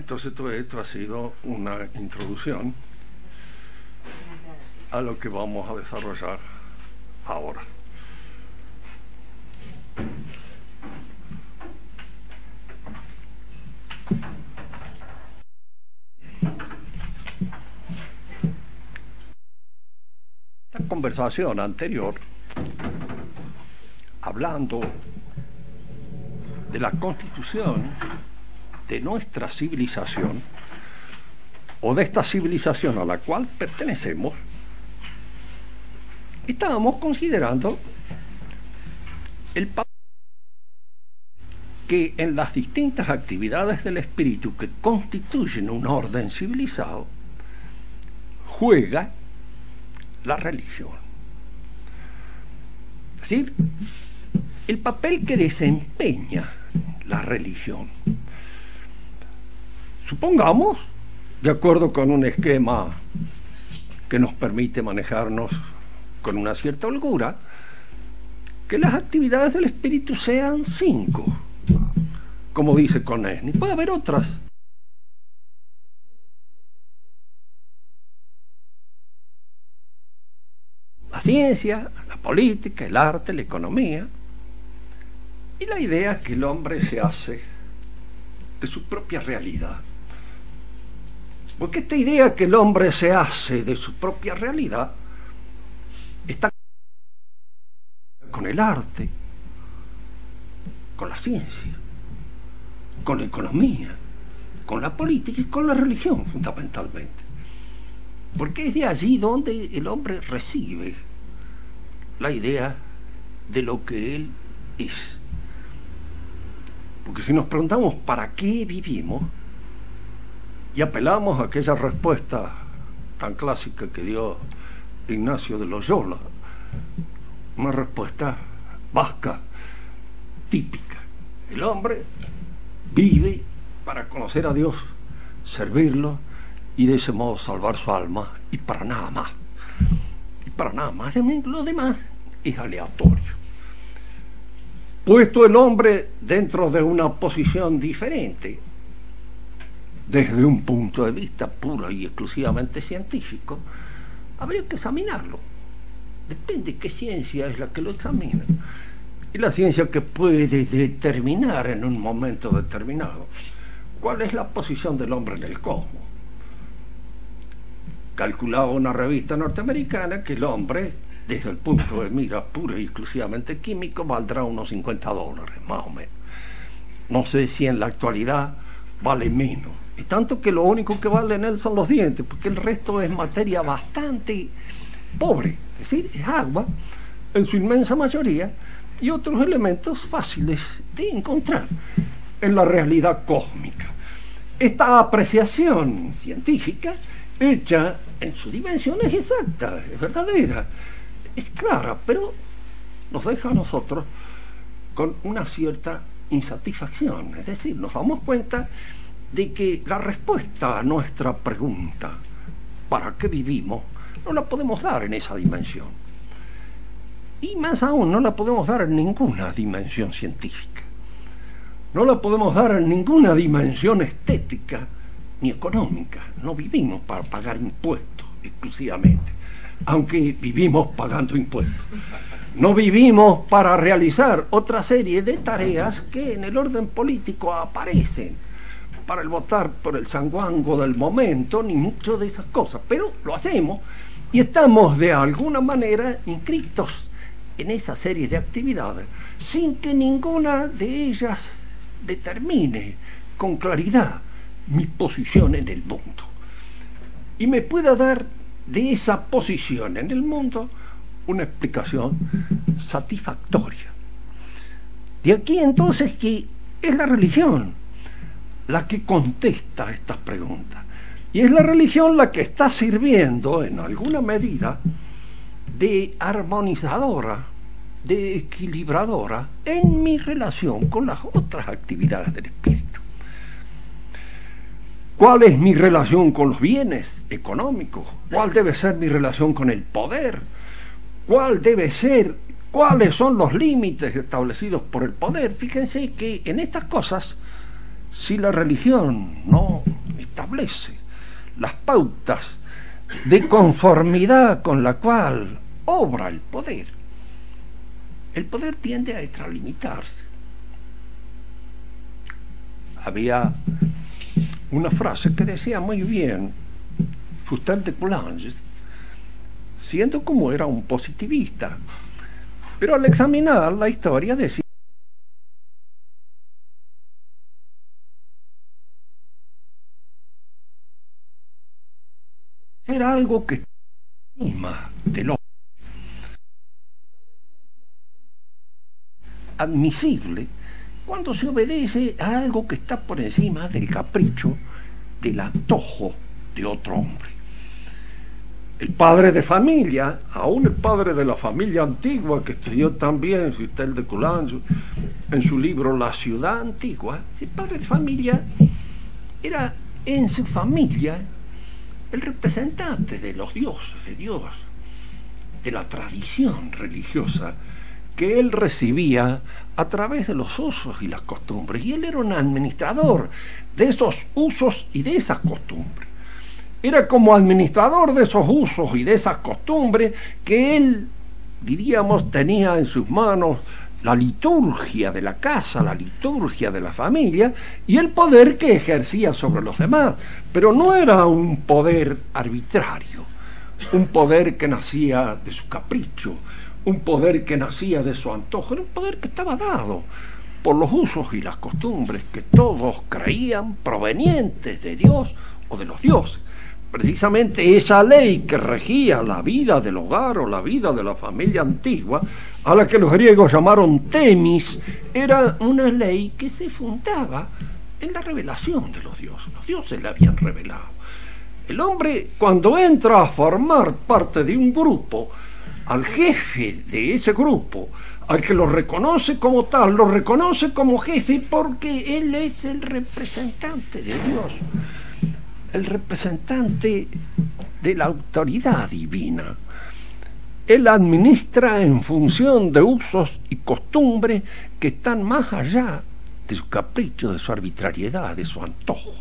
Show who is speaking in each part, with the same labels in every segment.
Speaker 1: Entonces todo esto ha sido una introducción a lo que vamos a desarrollar ahora. La conversación anterior, hablando de la constitución de nuestra civilización, o de esta civilización a la cual pertenecemos, estábamos considerando el papel que en las distintas actividades del espíritu que constituyen un orden civilizado juega la religión. Es decir, el papel que desempeña la religión. Supongamos, de acuerdo con un esquema que nos permite manejarnos con una cierta holgura, que las actividades del espíritu sean cinco, como dice Conesni. Puede haber otras. La ciencia, la política, el arte, la economía. Y la idea que el hombre se hace de su propia realidad. Porque esta idea que el hombre se hace de su propia realidad está con el arte, con la ciencia, con la economía, con la política y con la religión fundamentalmente. Porque es de allí donde el hombre recibe la idea de lo que él es. Porque si nos preguntamos para qué vivimos y apelamos a aquella respuesta tan clásica que dio Ignacio de Loyola, una respuesta vasca, típica. El hombre vive para conocer a Dios, servirlo y de ese modo salvar su alma y para nada más. Y para nada más. Lo demás es aleatorio. Puesto el hombre dentro de una posición diferente, desde un punto de vista puro y exclusivamente científico, habría que examinarlo. Depende qué ciencia es la que lo examina. Y la ciencia que puede determinar en un momento determinado cuál es la posición del hombre en el cosmos. Calculaba una revista norteamericana que el hombre, desde el punto de mira puro y exclusivamente químico, valdrá unos 50 dólares, más o menos. No sé si en la actualidad vale menos. Y tanto que lo único que vale en él son los dientes, porque el resto es materia bastante pobre, es decir, es agua en su inmensa mayoría y otros elementos fáciles de encontrar en la realidad cósmica. Esta apreciación científica, hecha en su dimensión, es exacta, es verdadera, es clara, pero nos deja a nosotros con una cierta insatisfacción. Es decir, nos damos cuenta de que la respuesta a nuestra pregunta, ¿para qué vivimos?, no la podemos dar en esa dimensión. Y más aún, no la podemos dar en ninguna dimensión científica. No la podemos dar en ninguna dimensión estética ni económica. No vivimos para pagar impuestos exclusivamente, aunque vivimos pagando impuestos. No vivimos para realizar otra serie de tareas que en el orden político aparecen para el votar por el sanguango del momento, ni mucho de esas cosas, pero lo hacemos y estamos de alguna manera inscritos en esa serie de actividades sin que ninguna de ellas determine con claridad mi posición en el mundo y me pueda dar de esa posición en el mundo una explicación satisfactoria. De aquí entonces que es la religión la que contesta estas preguntas. Y es la religión la que está sirviendo en alguna medida de armonizadora, de equilibradora en mi relación con las otras actividades del espíritu. ¿Cuál es mi relación con los bienes económicos? ¿Cuál debe ser mi relación con el poder? ¿Cuál debe ser? ¿Cuáles son los límites establecidos por el poder? Fíjense que en estas cosas si la religión no establece las pautas de conformidad con la cual obra el poder, el poder tiende a extralimitarse. Había una frase que decía muy bien Fustel de Coulanges, siendo como era un positivista, pero al examinar la historia decía era algo que encima del admisible cuando se obedece a algo que está por encima del capricho, del antojo de otro hombre. El padre de familia, aún el padre de la familia antigua que estudió también Fistel de Coulanges en su libro La ciudad antigua, ese padre de familia era en su familia el representante de los dioses, de Dios, de la tradición religiosa que él recibía a través de los usos y las costumbres. Y él era un administrador de esos usos y de esas costumbres. Era como administrador de esos usos y de esas costumbres que él, diríamos, tenía en sus manos la liturgia de la casa, la liturgia de la familia y el poder que ejercía sobre los demás. Pero no era un poder arbitrario, un poder que nacía de su capricho, un poder que nacía de su antojo, era un poder que estaba dado por los usos y las costumbres que todos creían provenientes de Dios o de los dioses precisamente esa ley que regía la vida del hogar o la vida de la familia antigua, a la que los griegos llamaron temis, era una ley que se fundaba en la revelación de los dioses. Los dioses le habían revelado. El hombre, cuando entra a formar parte de un grupo, al jefe de ese grupo, al que lo reconoce como tal, lo reconoce como jefe porque él es el representante de Dios el representante de la autoridad divina. Él administra en función de usos y costumbres que están más allá de su capricho, de su arbitrariedad, de su antojo.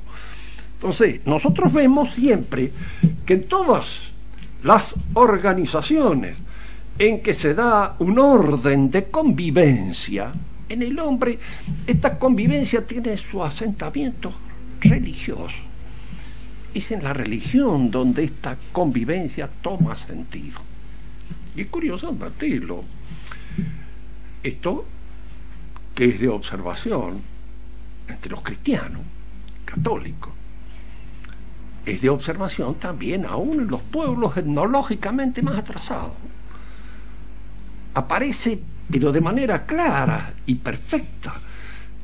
Speaker 1: Entonces, nosotros vemos siempre que en todas las organizaciones en que se da un orden de convivencia, en el hombre, esta convivencia tiene su asentamiento religioso es en la religión donde esta convivencia toma sentido. Y es curioso advertirlo. Esto, que es de observación entre los cristianos, católicos, es de observación también aún en los pueblos etnológicamente más atrasados. Aparece, pero de manera clara y perfecta,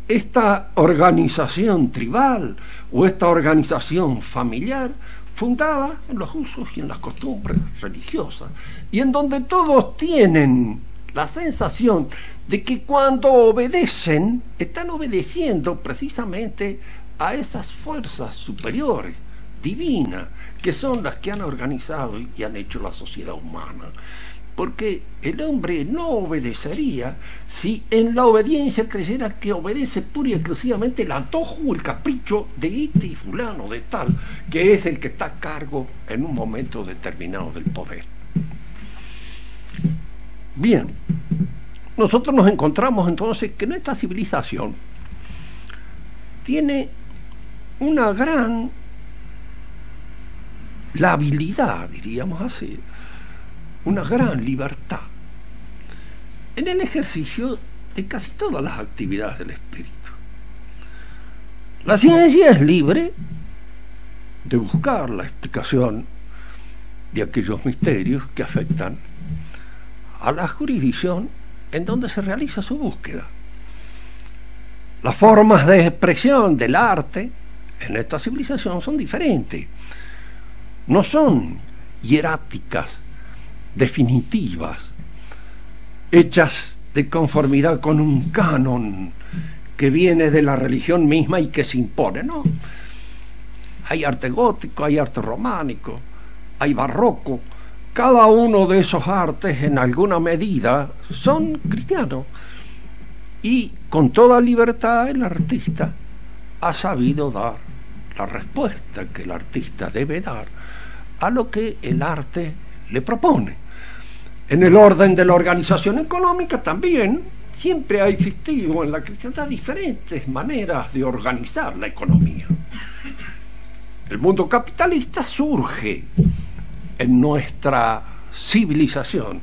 Speaker 1: esta organización tribal o esta organización familiar fundada en los usos y en las costumbres religiosas y en donde todos tienen la sensación de que cuando obedecen están obedeciendo precisamente a esas fuerzas superiores, divinas, que son las que han organizado y han hecho la sociedad humana porque el hombre no obedecería si en la obediencia creyera que obedece pura y exclusivamente el antojo o el capricho de este y fulano de tal, que es el que está a cargo en un momento determinado del poder. Bien, nosotros nos encontramos entonces que nuestra civilización tiene una gran la habilidad, diríamos así, una gran libertad en el ejercicio de casi todas las actividades del espíritu. La ciencia es libre de buscar la explicación de aquellos misterios que afectan a la jurisdicción en donde se realiza su búsqueda. Las formas de expresión del arte en esta civilización son diferentes. No son hieráticas definitivas, hechas de conformidad con un canon que viene de la religión misma y que se impone, ¿no? Hay arte gótico, hay arte románico, hay barroco. Cada uno de esos artes en alguna medida son cristianos. Y con toda libertad el artista ha sabido dar la respuesta que el artista debe dar a lo que el arte le propone. En el orden de la organización económica también siempre ha existido en la cristiandad diferentes maneras de organizar la economía. El mundo capitalista surge en nuestra civilización.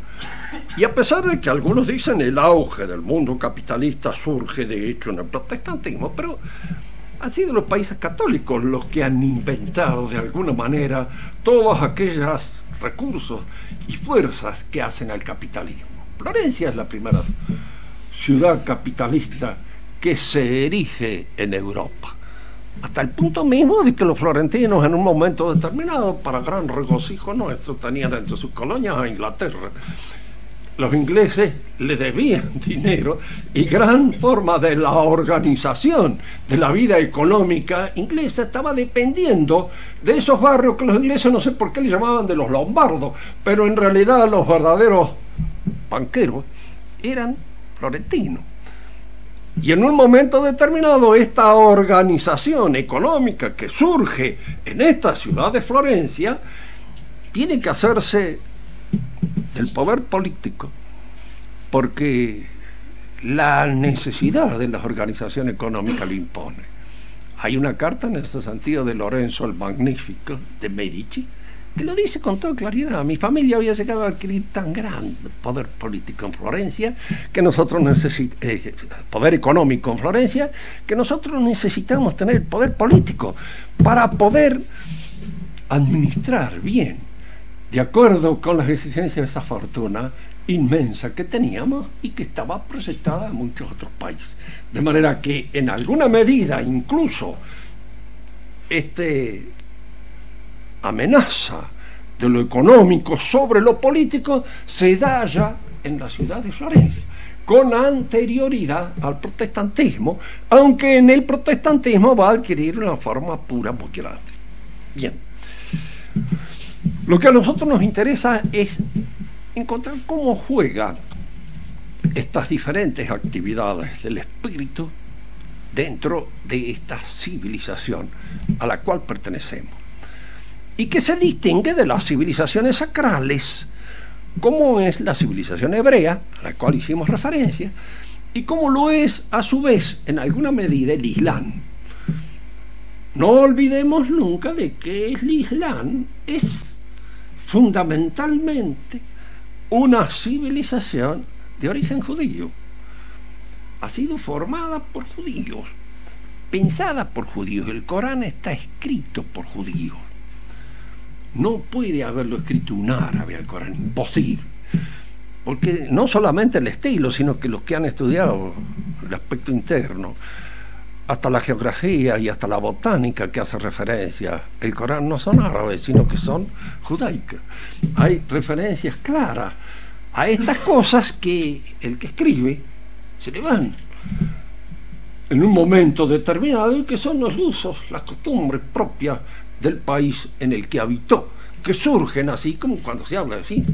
Speaker 1: Y a pesar de que algunos dicen el auge del mundo capitalista surge de hecho en el protestantismo, pero han sido los países católicos los que han inventado de alguna manera todos aquellos recursos y fuerzas que hacen al capitalismo. Florencia es la primera ciudad capitalista que se erige en Europa. Hasta el punto mismo de que los florentinos en un momento determinado, para gran regocijo nuestro, tenían entre sus colonias a Inglaterra los ingleses le debían dinero y gran forma de la organización de la vida económica inglesa estaba dependiendo de esos barrios que los ingleses no sé por qué le llamaban de los lombardos, pero en realidad los verdaderos banqueros eran florentinos. Y en un momento determinado esta organización económica que surge en esta ciudad de Florencia tiene que hacerse del poder político, porque la necesidad de la organización económica lo impone. Hay una carta en ese sentido de Lorenzo el Magnífico de Medici que lo dice con toda claridad. Mi familia había llegado a adquirir tan gran poder político en Florencia que nosotros necesitamos, eh, poder económico en Florencia, que nosotros necesitamos tener poder político para poder administrar bien de acuerdo con las exigencias de esa fortuna inmensa que teníamos y que estaba proyectada en muchos otros países. De manera que en alguna medida incluso este amenaza de lo económico sobre lo político se da ya en la ciudad de Florencia con anterioridad al protestantismo, aunque en el protestantismo va a adquirir una forma pura muy grande. Bien. Lo que a nosotros nos interesa es encontrar cómo juegan estas diferentes actividades del espíritu dentro de esta civilización a la cual pertenecemos. Y que se distingue de las civilizaciones sacrales como es la civilización hebrea a la cual hicimos referencia y como lo es a su vez en alguna medida el Islam. No olvidemos nunca de que el Islam es fundamentalmente una civilización de origen judío. Ha sido formada por judíos, pensada por judíos. El Corán está escrito por judíos. No puede haberlo escrito un árabe al Corán, imposible. Porque no solamente el estilo, sino que los que han estudiado el aspecto interno, hasta la geografía y hasta la botánica que hace referencia. El Corán no son árabes, sino que son judaicas. Hay referencias claras a estas cosas que el que escribe se le van en un momento determinado y que son los usos, las costumbres propias del país en el que habitó, que surgen así como cuando se habla así.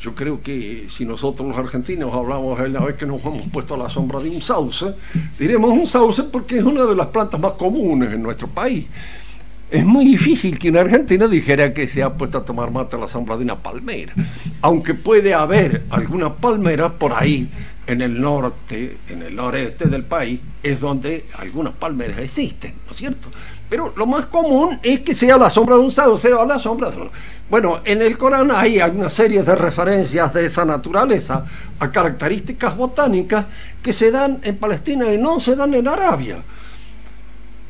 Speaker 1: Yo creo que si nosotros los argentinos hablamos de la vez que nos hemos puesto a la sombra de un sauce, diremos un sauce porque es una de las plantas más comunes en nuestro país. Es muy difícil que un argentino dijera que se ha puesto a tomar mate a la sombra de una palmera, aunque puede haber alguna palmera por ahí en el norte, en el noreste del país, es donde algunas palmeras existen, ¿no es cierto? Pero lo más común es que sea la sombra de un sauce o la sombra de un... Bueno, en el Corán hay una serie de referencias de esa naturaleza a características botánicas que se dan en Palestina y no se dan en Arabia.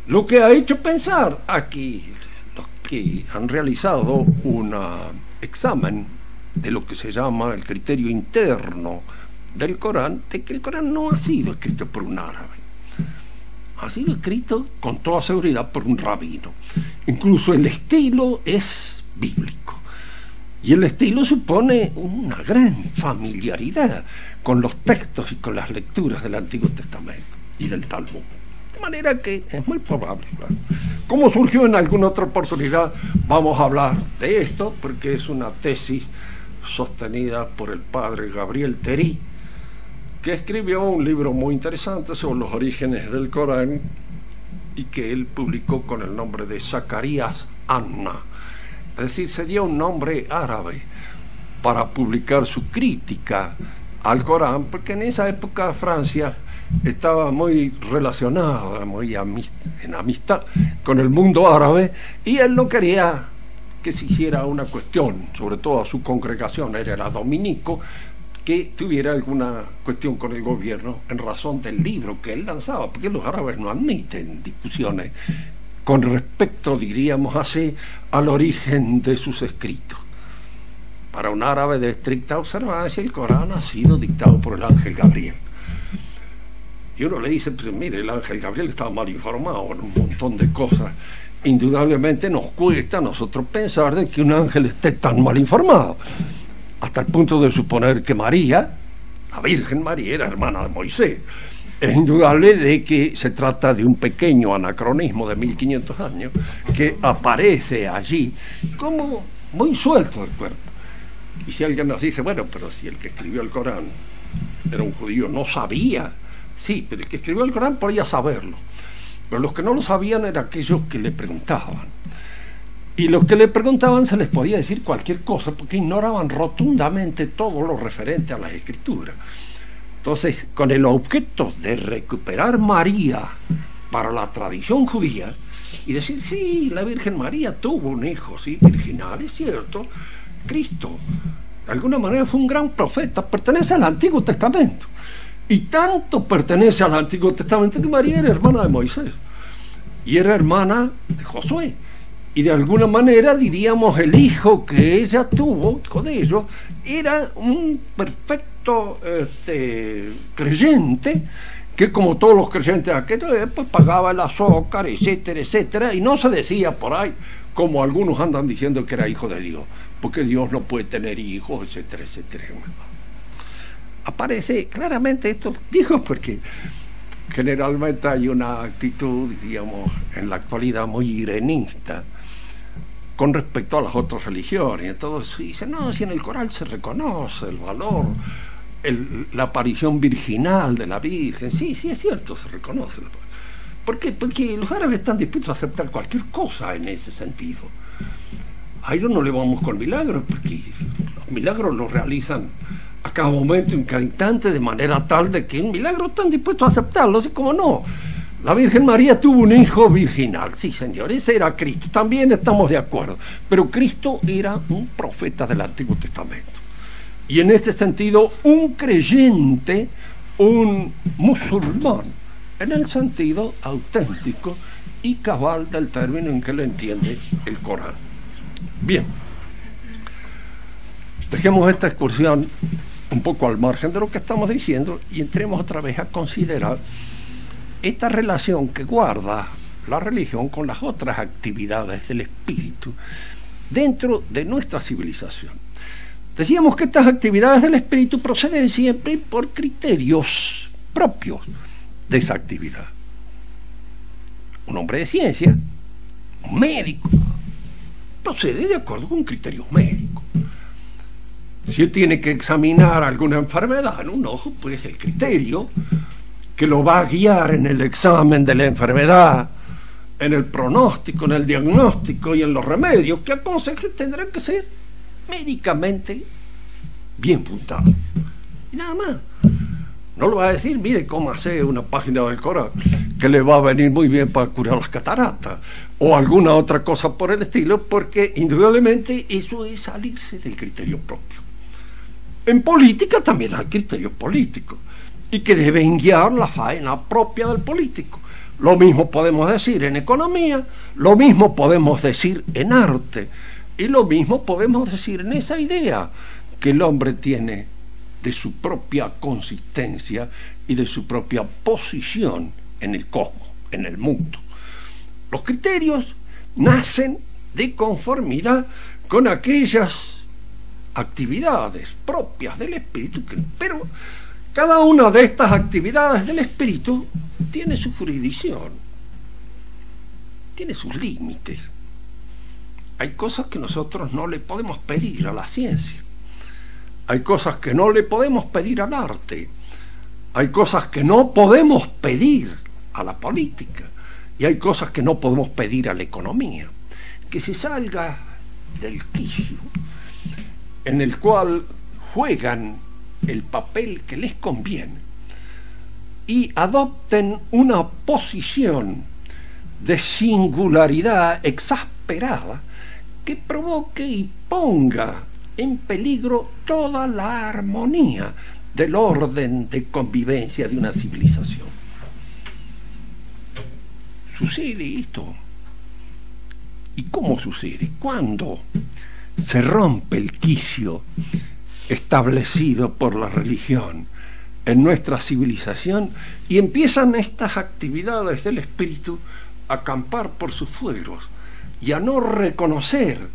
Speaker 1: Lo que ha hecho pensar aquí los que han realizado un examen de lo que se llama el criterio interno del Corán, de que el Corán no ha sido escrito por un árabe ha sido escrito con toda seguridad por un rabino. Incluso el estilo es bíblico. Y el estilo supone una gran familiaridad con los textos y con las lecturas del Antiguo Testamento y del Talmud. De manera que es muy probable. Como surgió en alguna otra oportunidad, vamos a hablar de esto, porque es una tesis sostenida por el padre Gabriel Terí, que escribió un libro muy interesante sobre los orígenes del Corán y que él publicó con el nombre de Zacarías Anna. Es decir, se dio un nombre árabe para publicar su crítica al Corán, porque en esa época Francia estaba muy relacionada, muy en amistad con el mundo árabe, y él no quería que se hiciera una cuestión, sobre todo a su congregación, era dominico, que tuviera alguna cuestión con el gobierno en razón del libro que él lanzaba, porque los árabes no admiten discusiones con respecto, diríamos así, al origen de sus escritos. Para un árabe de estricta observancia, el Corán ha sido dictado por el ángel Gabriel. Y uno le dice, pues mire, el ángel Gabriel estaba mal informado en un montón de cosas. Indudablemente nos cuesta a nosotros pensar de que un ángel esté tan mal informado, hasta el punto de suponer que María, la Virgen María, era hermana de Moisés. Es indudable de que se trata de un pequeño anacronismo de 1500 años que aparece allí como muy suelto del cuerpo. Y si alguien nos dice, bueno, pero si el que escribió el Corán era un judío, no sabía Sí, pero el que escribió el Corán podía saberlo. Pero los que no lo sabían eran aquellos que le preguntaban. Y los que le preguntaban se les podía decir cualquier cosa porque ignoraban rotundamente todo lo referente a las escrituras. Entonces, con el objeto de recuperar María para la tradición judía y decir, sí, la Virgen María tuvo un hijo, sí, virginal, es cierto, Cristo, de alguna manera fue un gran profeta, pertenece al Antiguo Testamento. Y tanto pertenece al Antiguo Testamento que María era hermana de Moisés y era hermana de Josué. Y de alguna manera diríamos el hijo que ella tuvo con ellos era un perfecto este, creyente que como todos los creyentes de aquello pues pagaba el azúcar, etcétera, etcétera, y no se decía por ahí como algunos andan diciendo que era hijo de Dios, porque Dios no puede tener hijos, etcétera, etcétera aparece claramente esto, digo porque generalmente hay una actitud, digamos, en la actualidad muy irenista con respecto a las otras religiones. Entonces dice, no, si en el coral se reconoce el valor, la aparición virginal de la Virgen, sí, sí es cierto, se reconoce. ¿Por qué? Porque los árabes están dispuestos a aceptar cualquier cosa en ese sentido. A ellos no le vamos con milagros, porque los milagros los realizan a cada momento, en cada instante, de manera tal de que un milagro están dispuestos a aceptarlo, así como no. La Virgen María tuvo un hijo virginal, sí señor, ese era Cristo, también estamos de acuerdo, pero Cristo era un profeta del Antiguo Testamento. Y en este sentido, un creyente, un musulmán, en el sentido auténtico y cabal del término en que lo entiende el Corán. Bien, dejemos esta excursión un poco al margen de lo que estamos diciendo y entremos otra vez a considerar esta relación que guarda la religión con las otras actividades del espíritu dentro de nuestra civilización. Decíamos que estas actividades del espíritu proceden siempre por criterios propios de esa actividad. Un hombre de ciencia, un médico, procede de acuerdo con criterios médicos. Si tiene que examinar alguna enfermedad en un ojo, pues el criterio que lo va a guiar en el examen de la enfermedad, en el pronóstico, en el diagnóstico y en los remedios que aconseje tendrá que ser médicamente bien puntado. Y nada más. No lo va a decir, mire cómo hace una página del Corán que le va a venir muy bien para curar las cataratas o alguna otra cosa por el estilo, porque indudablemente eso es salirse del criterio propio. En política también hay criterios políticos y que deben guiar la faena propia del político. Lo mismo podemos decir en economía, lo mismo podemos decir en arte y lo mismo podemos decir en esa idea que el hombre tiene de su propia consistencia y de su propia posición en el cosmos, en el mundo. Los criterios nacen de conformidad con aquellas actividades propias del espíritu, pero cada una de estas actividades del espíritu tiene su jurisdicción, tiene sus límites. Hay cosas que nosotros no le podemos pedir a la ciencia, hay cosas que no le podemos pedir al arte, hay cosas que no podemos pedir a la política. Y hay cosas que no podemos pedir a la economía, que se salga del quicio en el cual juegan el papel que les conviene y adopten una posición de singularidad exasperada que provoque y ponga en peligro toda la armonía del orden de convivencia de una civilización. Sucede esto. ¿Y cómo sucede? ¿Cuándo se rompe el quicio establecido por la religión en nuestra civilización y empiezan estas actividades del espíritu a acampar por sus fueros y a no reconocer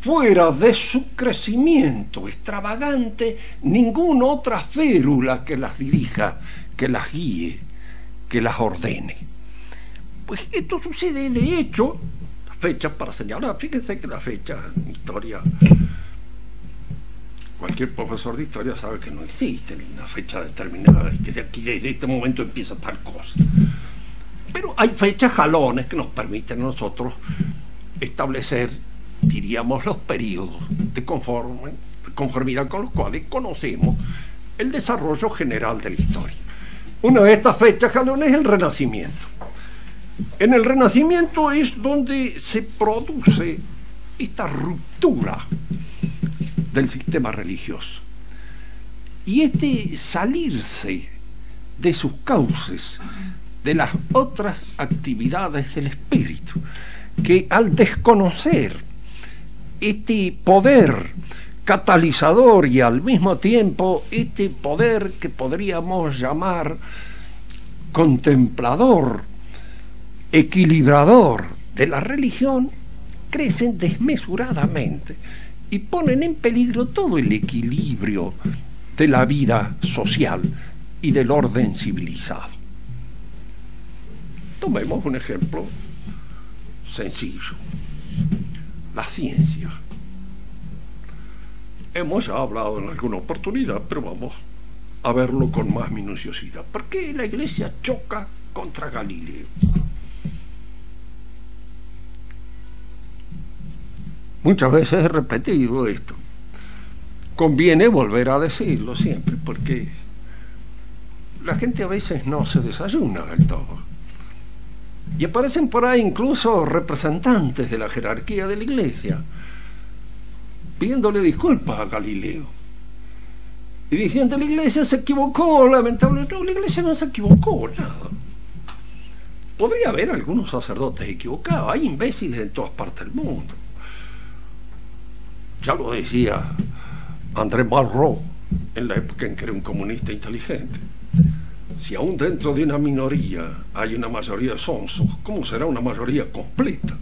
Speaker 1: fuera de su crecimiento extravagante ninguna otra férula que las dirija, que las guíe, que las ordene. Pues esto sucede de hecho, la fecha para señalar, fíjense que la fecha historia, cualquier profesor de historia sabe que no existe una fecha determinada y que de aquí, desde este momento empieza tal cosa. Pero hay fechas jalones que nos permiten a nosotros establecer diríamos, los periodos de, conformidad con los cuales conocemos el desarrollo general de la historia. Una de estas fechas, Jalón, es el Renacimiento. En el Renacimiento es donde se produce esta ruptura del sistema religioso. Y este salirse de sus cauces, de las otras actividades del espíritu, que al desconocer este poder catalizador y al mismo tiempo este poder que podríamos llamar contemplador, equilibrador de la religión, crecen desmesuradamente y ponen en peligro todo el equilibrio de la vida social y del orden civilizado. Tomemos un ejemplo sencillo la ciencia. Hemos hablado en alguna oportunidad, pero vamos a verlo con más minuciosidad. ¿Por qué la iglesia choca contra Galileo? Muchas veces he repetido esto. Conviene volver a decirlo siempre, porque la gente a veces no se desayuna del todo. Y aparecen por ahí incluso representantes de la jerarquía de la iglesia pidiéndole disculpas a Galileo. Y diciendo, la iglesia se equivocó, lamentablemente. No, la iglesia no se equivocó, nada. Podría haber algunos sacerdotes equivocados, hay imbéciles en todas partes del mundo. Ya lo decía André Malraux en la época en que era un comunista inteligente si aún dentro de una minoría hay una mayoría de sonsos, ¿cómo será una mayoría completa?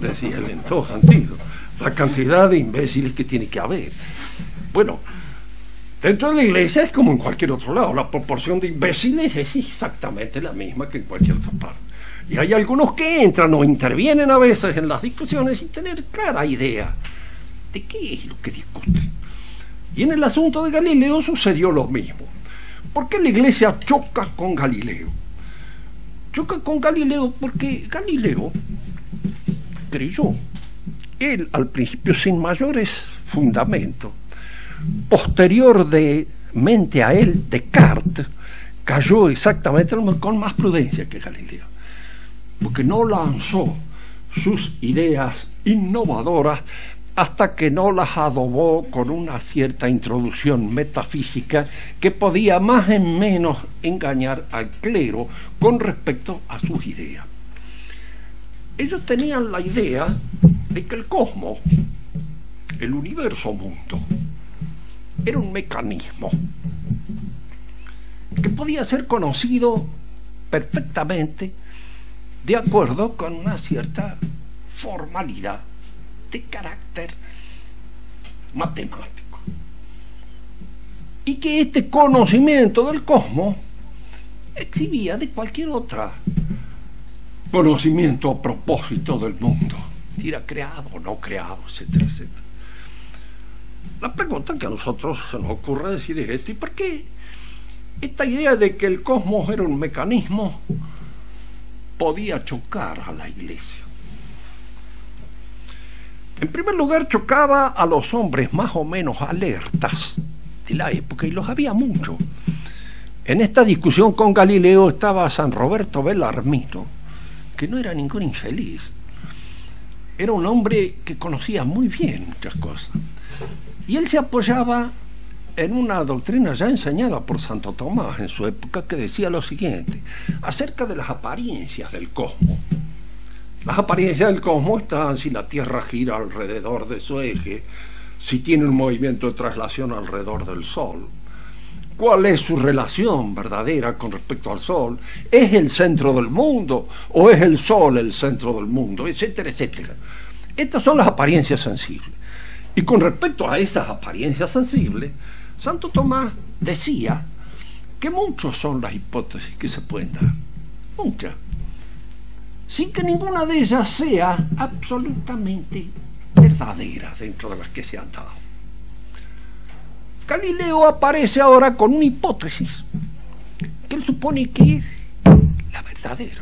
Speaker 1: Decía él en todo sentido. La cantidad de imbéciles que tiene que haber. Bueno, dentro de la iglesia es como en cualquier otro lado. La proporción de imbéciles es exactamente la misma que en cualquier otra parte. Y hay algunos que entran o intervienen a veces en las discusiones sin tener clara idea de qué es lo que discuten. Y en el asunto de Galileo sucedió lo mismo. ¿Por qué la iglesia choca con Galileo? Choca con Galileo porque Galileo creyó, él al principio sin mayores fundamentos, posteriormente a él, Descartes, cayó exactamente con más prudencia que Galileo, porque no lanzó sus ideas innovadoras hasta que no las adobó con una cierta introducción metafísica que podía más o menos engañar al clero con respecto a sus ideas. Ellos tenían la idea de que el cosmos, el universo mundo, era un mecanismo que podía ser conocido perfectamente de acuerdo con una cierta formalidad de carácter matemático. Y que este conocimiento del cosmos exhibía de cualquier otra conocimiento a propósito del mundo, si era creado o no creado, etcétera, etcétera. La pregunta que a nosotros se nos ocurre decir es esta, ¿y por qué esta idea de que el cosmos era un mecanismo podía chocar a la iglesia. En primer lugar, chocaba a los hombres más o menos alertas de la época, y los había mucho. En esta discusión con Galileo estaba San Roberto Bellarmino, que no era ningún infeliz. Era un hombre que conocía muy bien muchas cosas. Y él se apoyaba en una doctrina ya enseñada por Santo Tomás en su época que decía lo siguiente, acerca de las apariencias del cosmos. Las apariencias del cosmos están si la Tierra gira alrededor de su eje, si tiene un movimiento de traslación alrededor del Sol, cuál es su relación verdadera con respecto al Sol, es el centro del mundo o es el Sol el centro del mundo, etcétera, etcétera. Estas son las apariencias sensibles. Y con respecto a esas apariencias sensibles, Santo Tomás decía que muchas son las hipótesis que se pueden dar, muchas, sin que ninguna de ellas sea absolutamente verdadera dentro de las que se han dado. Galileo aparece ahora con una hipótesis que él supone que es la verdadera.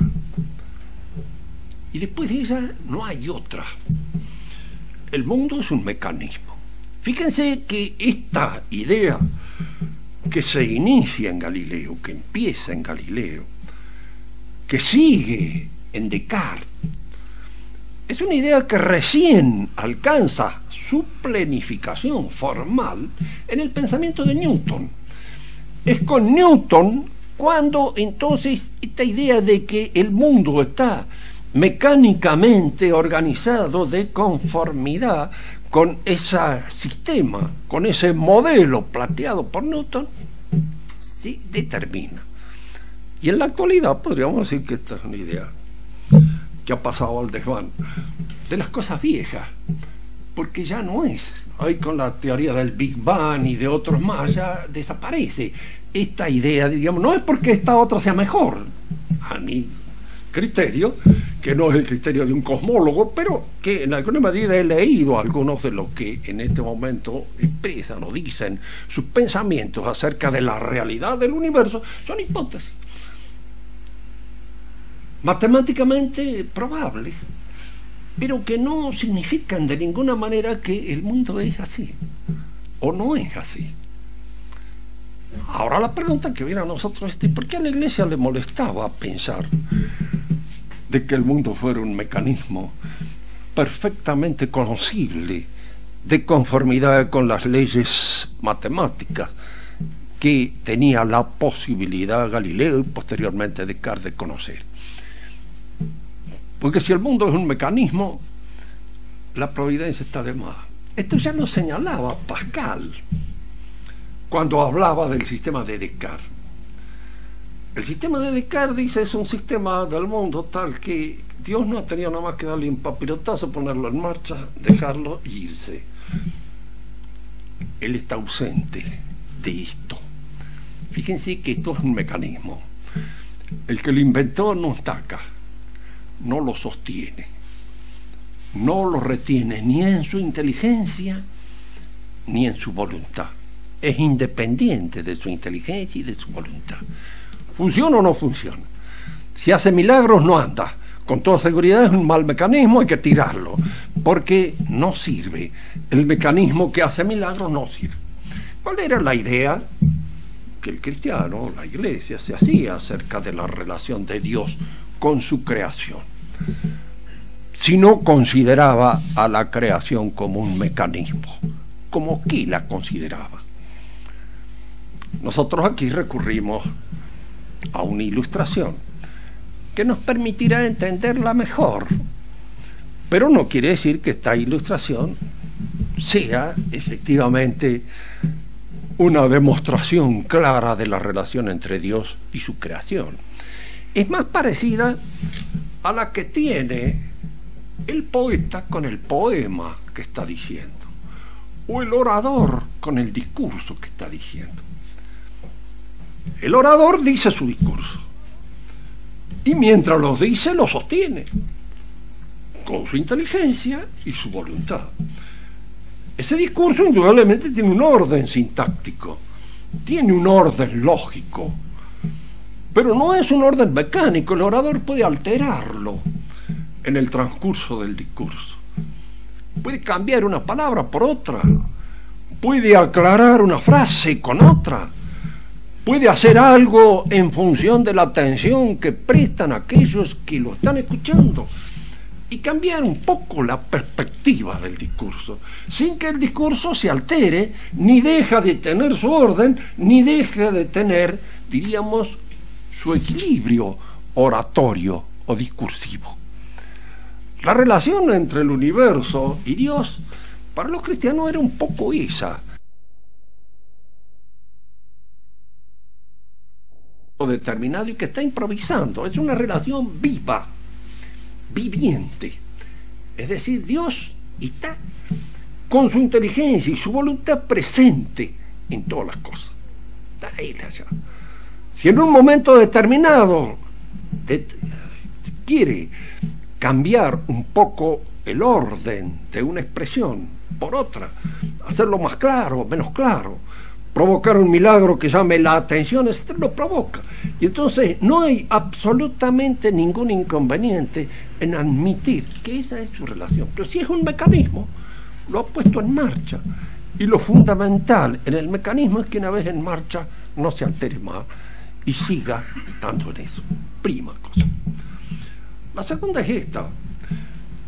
Speaker 1: Y después de ella no hay otra. El mundo es un mecanismo. Fíjense que esta idea que se inicia en Galileo, que empieza en Galileo, que sigue en Descartes, es una idea que recién alcanza su plenificación formal en el pensamiento de Newton. Es con Newton cuando entonces esta idea de que el mundo está mecánicamente organizado de conformidad con ese sistema, con ese modelo planteado por Newton, se determina. Y en la actualidad podríamos decir que esta es una idea que ha pasado al desván de las cosas viejas, porque ya no es. Hoy con la teoría del Big Bang y de otros más ya desaparece esta idea, digamos, no es porque esta otra sea mejor, a mí criterio, que no es el criterio de un cosmólogo, pero que en alguna medida he leído algunos de los que en este momento expresan o dicen sus pensamientos acerca de la realidad del universo, son hipótesis matemáticamente probables, pero que no significan de ninguna manera que el mundo es así o no es así. Ahora la pregunta que viene a nosotros es, ¿por qué a la iglesia le molestaba pensar de que el mundo fuera un mecanismo perfectamente conocible de conformidad con las leyes matemáticas que tenía la posibilidad Galileo y posteriormente Descartes de conocer? Porque si el mundo es un mecanismo, la providencia está de más. Esto ya lo señalaba Pascal cuando hablaba del sistema de Descartes. El sistema de Descartes dice es un sistema del mundo tal que Dios no tenido nada más que darle un papirotazo, ponerlo en marcha, dejarlo y irse. Él está ausente de esto. Fíjense que esto es un mecanismo. El que lo inventó no está acá, no lo sostiene, no lo retiene ni en su inteligencia ni en su voluntad. Es independiente de su inteligencia y de su voluntad. ¿Funciona o no funciona? Si hace milagros, no anda. Con toda seguridad es un mal mecanismo, hay que tirarlo, porque no sirve. El mecanismo que hace milagros no sirve. ¿Cuál era la idea que el cristiano, la iglesia, se hacía acerca de la relación de Dios con su creación? Si no consideraba a la creación como un mecanismo, como que la consideraba. Nosotros aquí recurrimos a una ilustración que nos permitirá entenderla mejor. Pero no quiere decir que esta ilustración sea efectivamente una demostración clara de la relación entre Dios y su creación. Es más parecida a la que tiene el poeta con el poema que está diciendo, o el orador con el discurso que está diciendo. El orador dice su discurso. Y mientras lo dice, lo sostiene. Con su inteligencia y su voluntad. Ese discurso indudablemente tiene un orden sintáctico, tiene un orden lógico. Pero no es un orden mecánico, el orador puede alterarlo en el transcurso del discurso. Puede cambiar una palabra por otra, puede aclarar una frase con otra, puede hacer algo en función de la atención que prestan aquellos que lo están escuchando. Y cambiar un poco la perspectiva del discurso, sin que el discurso se altere, ni deja de tener su orden, ni deja de tener, diríamos, su equilibrio oratorio o discursivo. La relación entre el universo y Dios para los cristianos era un poco esa. determinado y que está improvisando, es una relación viva, viviente. Es decir, Dios está con su inteligencia y su voluntad presente en todas las cosas. Está ahí. Si en un momento determinado quiere cambiar un poco el orden de una expresión por otra, hacerlo más claro, menos claro, provocar un milagro que llame la atención, esto lo provoca. Y entonces no hay absolutamente ningún inconveniente en admitir que esa es su relación. Pero si es un mecanismo, lo ha puesto en marcha. Y lo fundamental en el mecanismo es que una vez en marcha no se altere más y siga estando en eso. Prima cosa. La segunda es esta,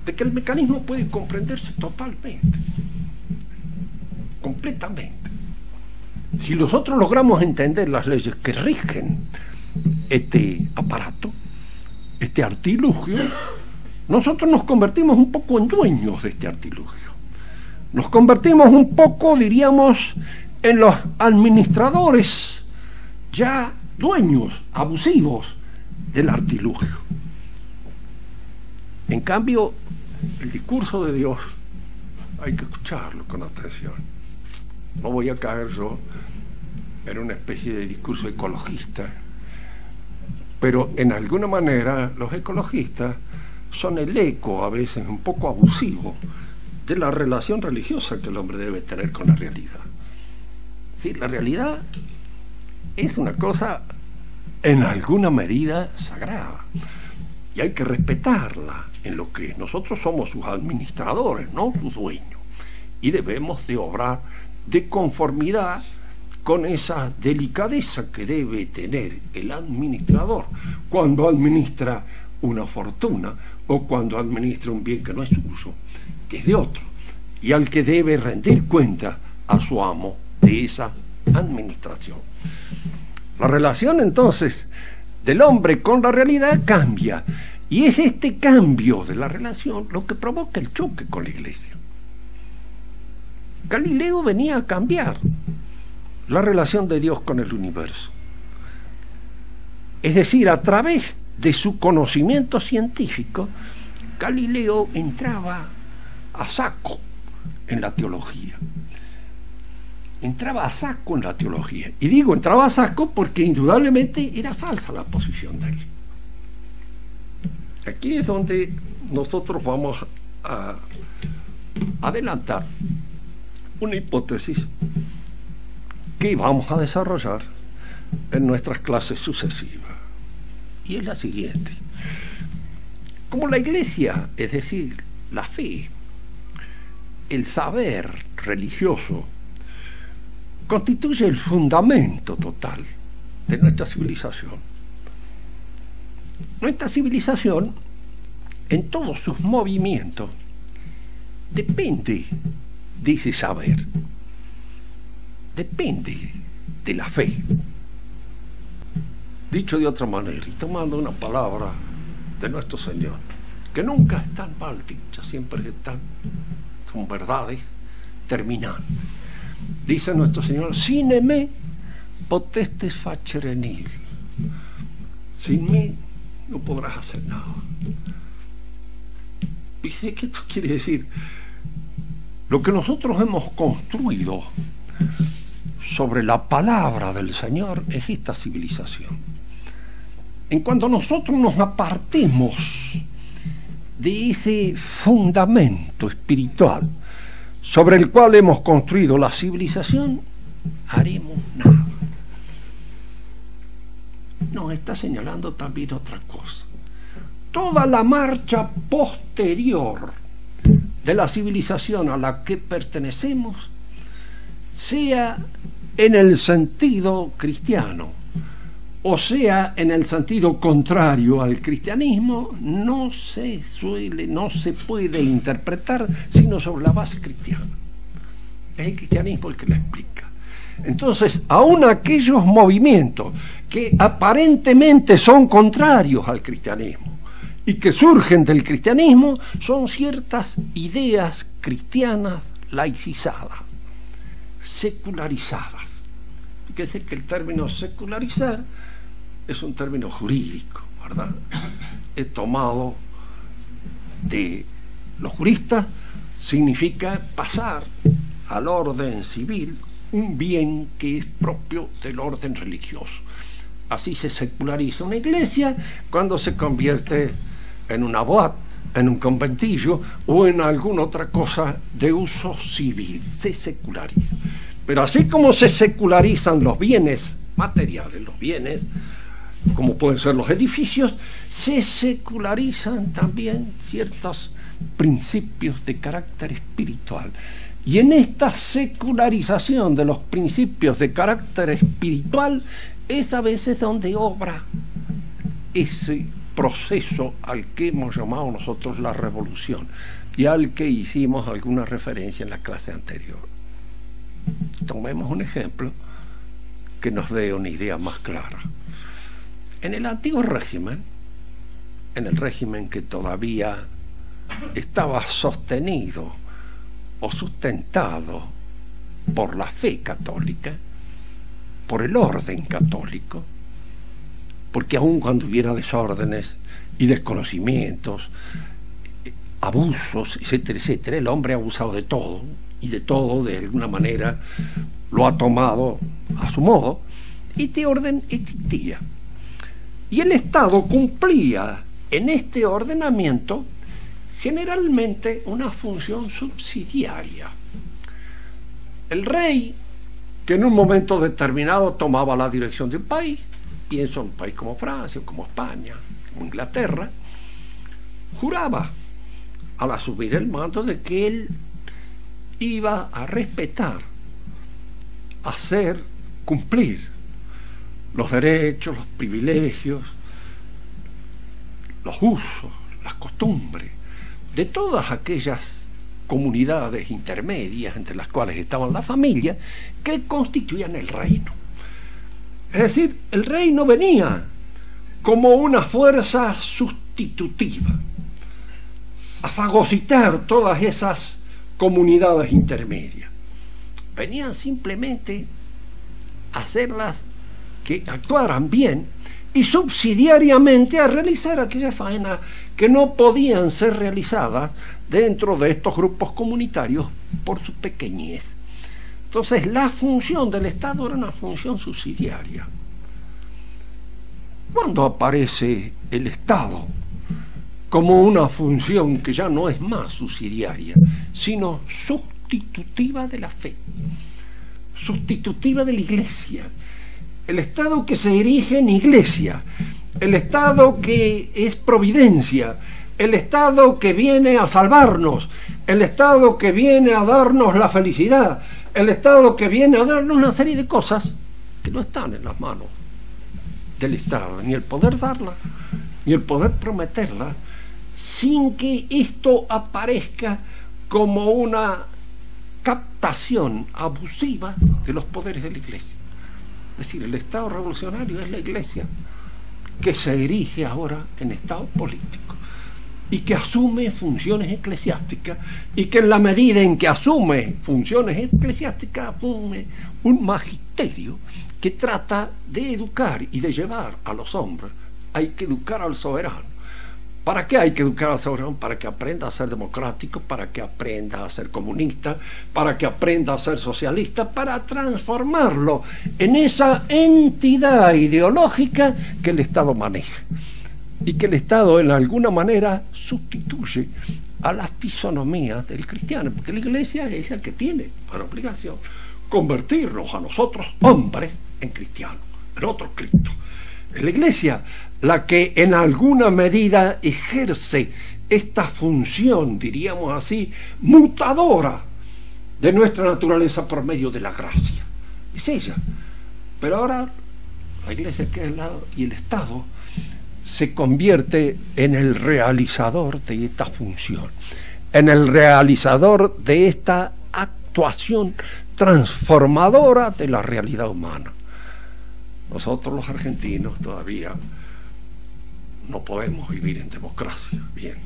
Speaker 1: de que el mecanismo puede comprenderse totalmente, completamente. Si nosotros logramos entender las leyes que rigen este aparato, este artilugio, nosotros nos convertimos un poco en dueños de este artilugio. Nos convertimos un poco, diríamos, en los administradores ya dueños abusivos del artilugio. En cambio, el discurso de Dios hay que escucharlo con atención. No voy a caer yo en una especie de discurso ecologista, pero en alguna manera los ecologistas son el eco, a veces un poco abusivo, de la relación religiosa que el hombre debe tener con la realidad. ¿Sí? La realidad es una cosa en alguna medida sagrada y hay que respetarla en lo que nosotros somos sus administradores, no sus dueños, y debemos de obrar de conformidad con esa delicadeza que debe tener el administrador cuando administra una fortuna o cuando administra un bien que no es suyo, que es de otro, y al que debe rendir cuenta a su amo de esa administración. La relación entonces del hombre con la realidad cambia. Y es este cambio de la relación lo que provoca el choque con la iglesia. Galileo venía a cambiar la relación de Dios con el universo. Es decir, a través de su conocimiento científico, Galileo entraba a saco en la teología entraba a saco en la teología. Y digo entraba a saco porque indudablemente era falsa la posición de él. Aquí es donde nosotros vamos a adelantar una hipótesis que vamos a desarrollar en nuestras clases sucesivas. Y es la siguiente. Como la iglesia, es decir, la fe, el saber religioso, constituye el fundamento total de nuestra civilización. Nuestra civilización, en todos sus movimientos, depende de ese saber, depende de la fe. Dicho de otra manera, y tomando una palabra de nuestro Señor, que nunca están mal dicha, siempre están, son verdades terminantes Dice nuestro Señor, sin me potestes facere nil. Sin mí no podrás hacer nada. ¿Y qué esto quiere decir? Lo que nosotros hemos construido sobre la palabra del Señor es esta civilización. En cuanto nosotros nos apartemos de ese fundamento espiritual, sobre el cual hemos construido la civilización, haremos nada. nos está señalando también otra cosa. Toda la marcha posterior de la civilización a la que pertenecemos, sea en el sentido cristiano, o sea en el sentido contrario al cristianismo, no se suele, no se puede interpretar sino sobre la base cristiana. Es el cristianismo el que lo explica. Entonces, aun aquellos movimientos que aparentemente son contrarios al cristianismo y que surgen del cristianismo son ciertas ideas cristianas laicizadas, secularizadas. Fíjese que el término secularizar es un término jurídico, ¿verdad? He tomado de los juristas, significa pasar al orden civil un bien que es propio del orden religioso. Así se seculariza una iglesia cuando se convierte en una boat, en un conventillo o en alguna otra cosa de uso civil. Se seculariza. Pero así como se secularizan los bienes materiales, los bienes como pueden ser los edificios, se secularizan también ciertos principios de carácter espiritual. Y en esta secularización de los principios de carácter espiritual es a veces donde obra ese proceso al que hemos llamado nosotros la revolución y al que hicimos alguna referencia en la clase anterior. Tomemos un ejemplo que nos dé una idea más clara. En el antiguo régimen, en el régimen que todavía estaba sostenido o sustentado por la fe católica, por el orden católico, porque aun cuando hubiera desórdenes y desconocimientos, abusos, etcétera, etcétera, el hombre ha abusado de todo y de todo de alguna manera lo ha tomado a su modo, este orden existía. Y el Estado cumplía en este ordenamiento generalmente una función subsidiaria. El rey, que en un momento determinado tomaba la dirección de un país, pienso en un país como Francia, como España, como Inglaterra, juraba al asumir el mando de que él iba a respetar, hacer cumplir los derechos, los privilegios, los usos, las costumbres de todas aquellas comunidades intermedias entre las cuales estaban las familias que constituían el reino. Es decir, el reino venía como una fuerza sustitutiva a fagocitar todas esas comunidades intermedias. Venían simplemente a hacerlas que actuaran bien y subsidiariamente a realizar aquellas faenas que no podían ser realizadas dentro de estos grupos comunitarios por su pequeñez. Entonces la función del Estado era una función subsidiaria. Cuando aparece el Estado como una función que ya no es más subsidiaria, sino sustitutiva de la fe, sustitutiva de la Iglesia, el Estado que se erige en iglesia, el Estado que es providencia, el Estado que viene a salvarnos, el Estado que viene a darnos la felicidad, el Estado que viene a darnos una serie de cosas que no están en las manos del Estado, ni el poder darla, ni el poder prometerla, sin que esto aparezca como una captación abusiva de los poderes de la Iglesia. Es decir, el Estado revolucionario es la Iglesia, que se erige ahora en Estado político y que asume funciones eclesiásticas y que en la medida en que asume funciones eclesiásticas asume un magisterio que trata de educar y de llevar a los hombres. Hay que educar al soberano ¿Para qué hay que educar al soberano? Para que aprenda a ser democrático, para que aprenda a ser comunista, para que aprenda a ser socialista, para transformarlo en esa entidad ideológica que el Estado maneja y que el Estado en alguna manera sustituye a la fisonomía del cristiano, porque la iglesia es la que tiene por obligación convertirnos a nosotros hombres en cristianos, en otro Cristo. La iglesia la que en alguna medida ejerce esta función, diríamos así, mutadora de nuestra naturaleza por medio de la gracia. Es ella. Pero ahora la iglesia que es lado y el Estado se convierte en el realizador de esta función, en el realizador de esta actuación transformadora de la realidad humana. Nosotros los argentinos todavía no podemos vivir en democracia, bien.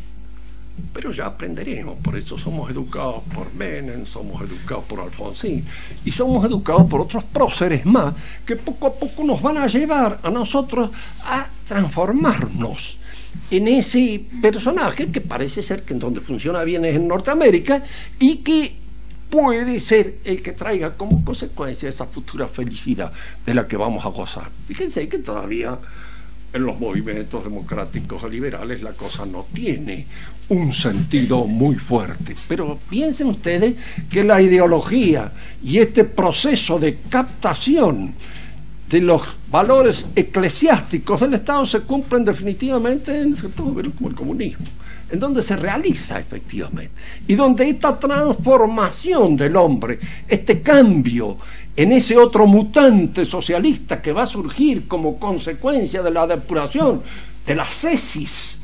Speaker 1: Pero ya aprenderemos, por eso somos educados por Menem, somos educados por Alfonsín y somos educados por otros próceres más que poco a poco nos van a llevar a nosotros a transformarnos en ese personaje que parece ser que en donde funciona bien es en Norteamérica y que puede ser el que traiga como consecuencia esa futura felicidad de la que vamos a gozar. Fíjense que todavía en los movimientos democráticos liberales la cosa no tiene un sentido muy fuerte. Pero piensen ustedes que la ideología y este proceso de captación de los valores eclesiásticos del Estado se cumplen definitivamente en gobiernos como el comunismo, en donde se realiza efectivamente, y donde esta transformación del hombre, este cambio en ese otro mutante socialista que va a surgir como consecuencia de la depuración de la cesis,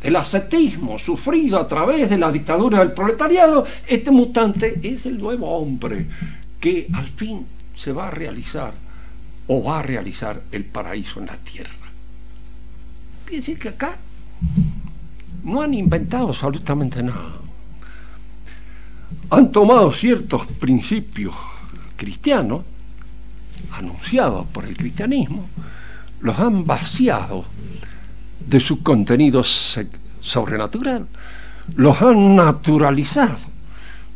Speaker 1: del ascetismo sufrido a través de la dictadura del proletariado, este mutante es el nuevo hombre que al fin se va a realizar o va a realizar el paraíso en la tierra. Fíjense que acá no han inventado absolutamente nada. Han tomado ciertos principios cristianos, anunciados por el cristianismo, los han vaciado de su contenido sobrenatural, los han naturalizado,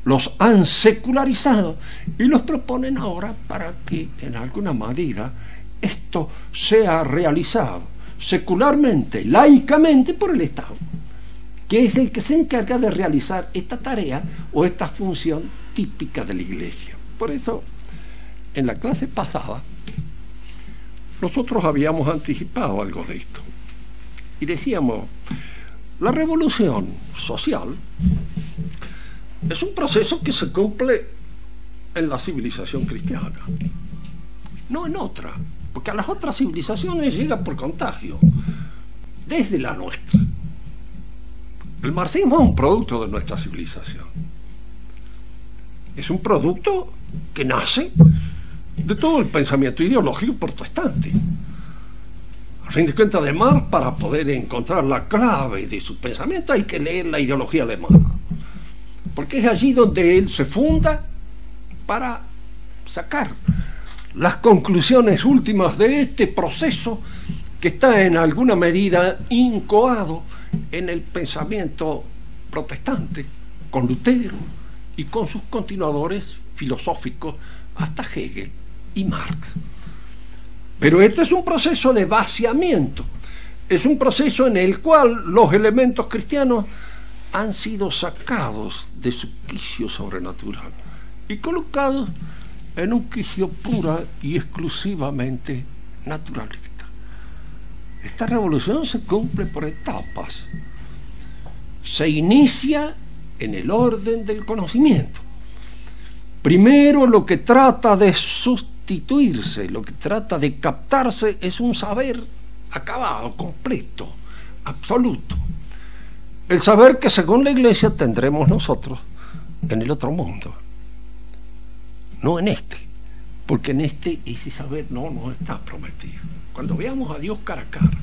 Speaker 1: los han secularizado y los proponen ahora para que en alguna medida esto sea realizado secularmente, laicamente por el Estado, que es el que se encarga de realizar esta tarea o esta función típica de la Iglesia. Por eso en la clase pasada, nosotros habíamos anticipado algo de esto. Y decíamos, la revolución social es un proceso que se cumple en la civilización cristiana, no en otra, porque a las otras civilizaciones llega por contagio, desde la nuestra. El marxismo es un producto de nuestra civilización. Es un producto que nace de todo el pensamiento ideológico protestante. A fin de cuentas, de para poder encontrar la clave de su pensamiento, hay que leer la ideología de Marx. Porque es allí donde él se funda para sacar las conclusiones últimas de este proceso que está en alguna medida incoado en el pensamiento protestante, con Lutero y con sus continuadores filosóficos hasta Hegel y Marx. Pero este es un proceso de vaciamiento, es un proceso en el cual los elementos cristianos han sido sacados de su quicio sobrenatural y colocados en un quicio pura y exclusivamente naturalista. Esta revolución se cumple por etapas. Se inicia en el orden del conocimiento. Primero lo que trata de sustituirse, lo que trata de captarse es un saber acabado, completo, absoluto. El saber que según la iglesia tendremos nosotros en el otro mundo, no en este, porque en este ese saber no nos está prometido. Cuando veamos a Dios cara a cara,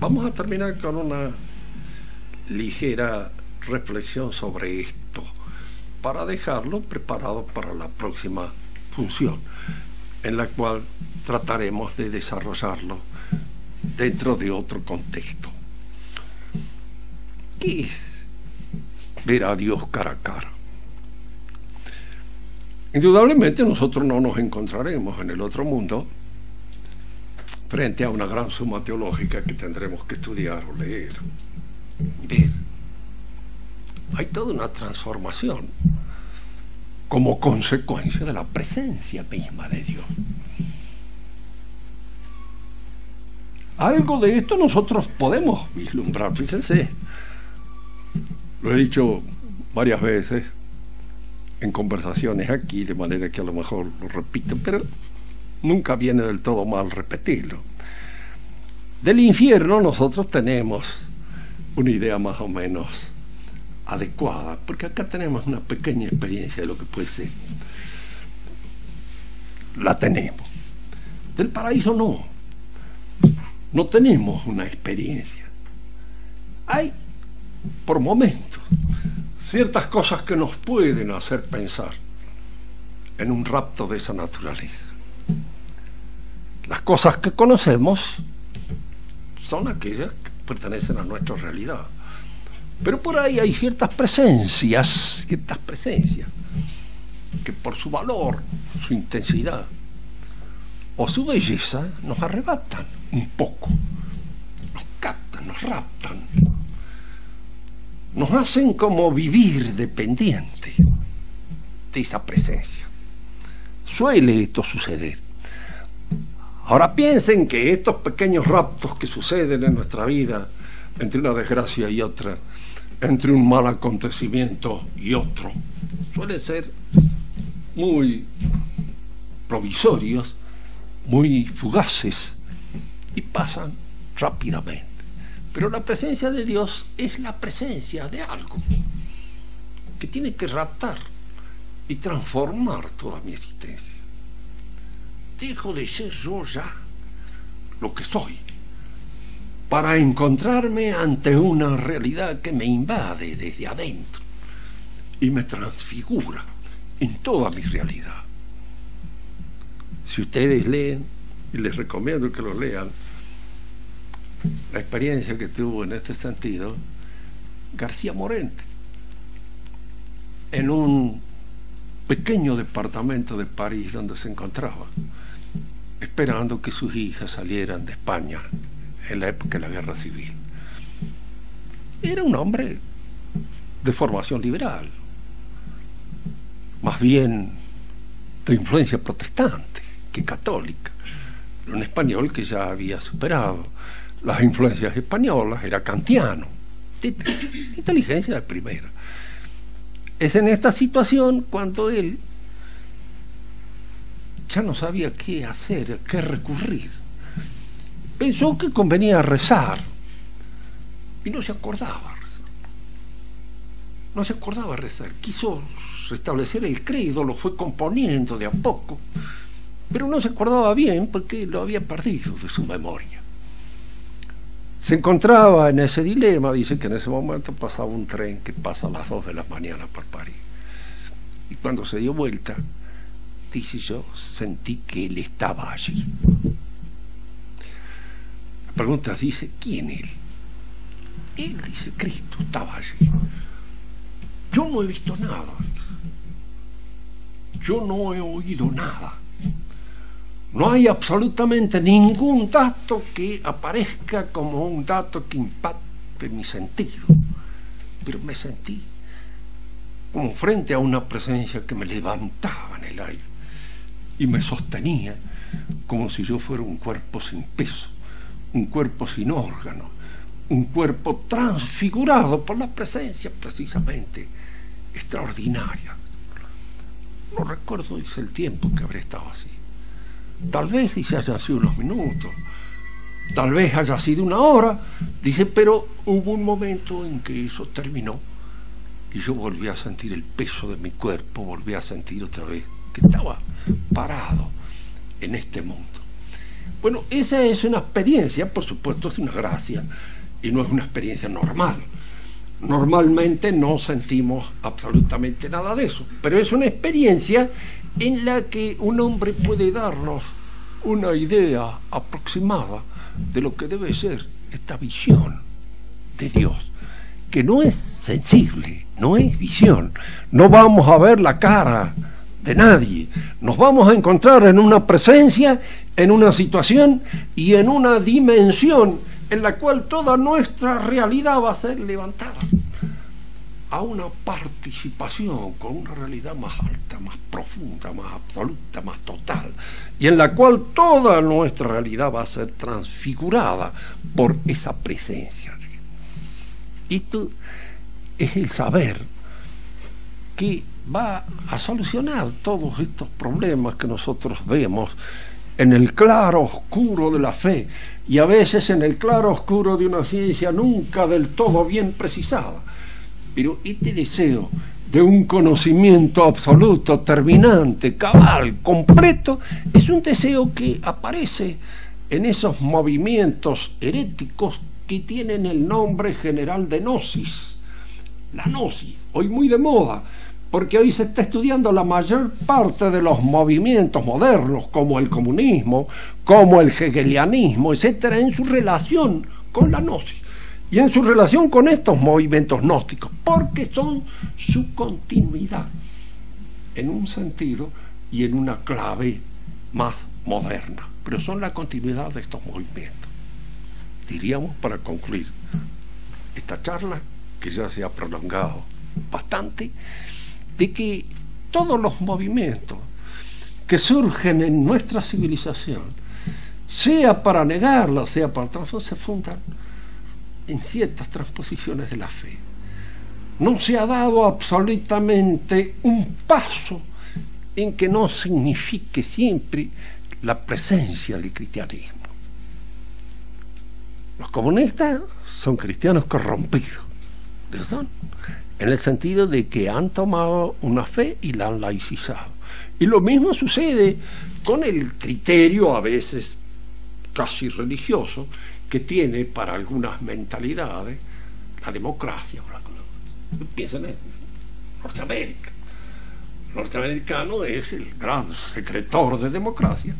Speaker 1: vamos a terminar con una ligera reflexión sobre esto para dejarlo preparado para la próxima función, en la cual trataremos de desarrollarlo dentro de otro contexto. ¿Qué es ver a Dios cara a cara? Indudablemente nosotros no nos encontraremos en el otro mundo frente a una gran suma teológica que tendremos que estudiar o leer, ver hay toda una transformación como consecuencia de la presencia misma de Dios. algo de esto nosotros podemos vislumbrar, fíjense. Lo he dicho varias veces en conversaciones aquí, de manera que a lo mejor lo repito, pero nunca viene del todo mal repetirlo. Del infierno nosotros tenemos una idea más o menos adecuada, porque acá tenemos una pequeña experiencia de lo que puede ser. La tenemos. Del paraíso no. No tenemos una experiencia. Hay, por momentos, ciertas cosas que nos pueden hacer pensar en un rapto de esa naturaleza. Las cosas que conocemos son aquellas que pertenecen a nuestra realidad. Pero por ahí hay ciertas presencias, ciertas presencias, que por su valor, su intensidad o su belleza nos arrebatan un poco, nos captan, nos raptan, nos hacen como vivir dependiente de esa presencia. Suele esto suceder. Ahora piensen que estos pequeños raptos que suceden en nuestra vida, entre una desgracia y otra, entre un mal acontecimiento y otro, suelen ser muy provisorios, muy fugaces y pasan rápidamente. Pero la presencia de Dios es la presencia de algo que tiene que raptar y transformar toda mi existencia. Dejo de ser yo ya lo que soy para encontrarme ante una realidad que me invade desde adentro y me transfigura en toda mi realidad. Si ustedes leen, y les recomiendo que lo lean, la experiencia que tuvo en este sentido García Morente, en un pequeño departamento de París donde se encontraba, esperando que sus hijas salieran de España en la época de la guerra civil. Era un hombre de formación liberal, más bien de influencia protestante que católica, un español que ya había superado las influencias españolas, era kantiano, inteligencia de primera. Es en esta situación cuando él ya no sabía qué hacer, a qué recurrir. Pensó que convenía rezar y no se acordaba rezar. No se acordaba rezar. Quiso restablecer el credo, lo fue componiendo de a poco, pero no se acordaba bien porque lo había perdido de su memoria. Se encontraba en ese dilema, dice que en ese momento pasaba un tren que pasa a las 2 de la mañana por París. Y cuando se dio vuelta, dice yo, sentí que él estaba allí. La pregunta dice, ¿quién él? Él dice, Cristo estaba allí. Yo no he visto nada. Yo no he oído nada. No hay absolutamente ningún dato que aparezca como un dato que impacte mi sentido. Pero me sentí como frente a una presencia que me levantaba en el aire y me sostenía como si yo fuera un cuerpo sin peso, un cuerpo sin órgano, un cuerpo transfigurado por la presencia precisamente extraordinaria. No recuerdo el tiempo que habré estado así. Tal vez dice haya sido unos minutos, tal vez haya sido una hora, dice, pero hubo un momento en que eso terminó. Y yo volví a sentir el peso de mi cuerpo, volví a sentir otra vez que estaba parado en este mundo. Bueno, esa es una experiencia, por supuesto, es una gracia. Y no es una experiencia normal. Normalmente no sentimos absolutamente nada de eso, pero es una experiencia en la que un hombre puede darnos una idea aproximada de lo que debe ser esta visión de Dios, que no es sensible, no es visión, no vamos a ver la cara de nadie. Nos vamos a encontrar en una presencia, en una situación y en una dimensión en la cual toda nuestra realidad va a ser levantada. A una participación con una realidad más alta, más profunda, más absoluta, más total, y en la cual toda nuestra realidad va a ser transfigurada por esa presencia. Esto es el saber que va a solucionar todos estos problemas que nosotros vemos en el claro oscuro de la fe y a veces en el claro oscuro de una ciencia nunca del todo bien precisada. Pero este deseo de un conocimiento absoluto, terminante, cabal, completo, es un deseo que aparece en esos movimientos heréticos que tienen el nombre general de gnosis. La gnosis, hoy muy de moda, porque hoy se está estudiando la mayor parte de los movimientos modernos, como el comunismo, como el hegelianismo, etcétera, en su relación con la gnosis y en su relación con estos movimientos gnósticos, porque son su continuidad en un sentido y en una clave más moderna, pero son la continuidad de estos movimientos. Diríamos para concluir esta charla, que ya se ha prolongado bastante, de que todos los movimientos que surgen en nuestra civilización, sea para negarla, sea para transformarla, se fundan en ciertas transposiciones de la fe. No se ha dado absolutamente un paso en que no signifique siempre la presencia del cristianismo. Los comunistas son cristianos corrompidos, son en el sentido de que han tomado una fe y la han laicizado. Y lo mismo sucede con el criterio a veces casi religioso que tiene para algunas mentalidades la democracia. Piensen en Norteamérica. El norteamericano es el gran secretor de democracia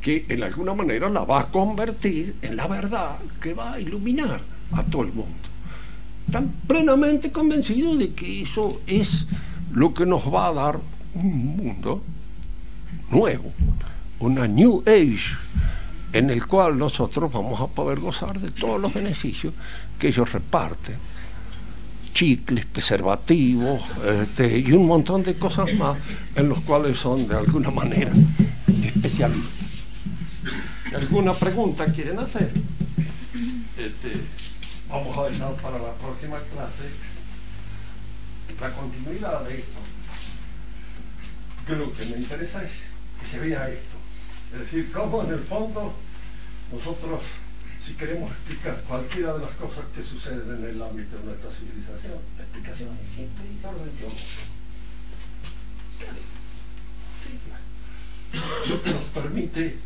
Speaker 1: que en alguna manera la va a convertir en la verdad que va a iluminar a todo el mundo están plenamente convencidos de que eso es lo que nos va a dar un mundo nuevo, una New Age, en el cual nosotros vamos a poder gozar de todos los beneficios que ellos reparten. Chicles, preservativos este, y un montón de cosas más en los cuales son de alguna manera especialistas. ¿Alguna pregunta quieren hacer? Este, vamos a dejar para la próxima clase la continuidad de esto. Que lo que me interesa es que se vea esto. Es decir, cómo en el fondo nosotros, si queremos explicar cualquiera de las cosas que suceden en el ámbito de nuestra civilización, la explicación simple y simple. Lo que nos permite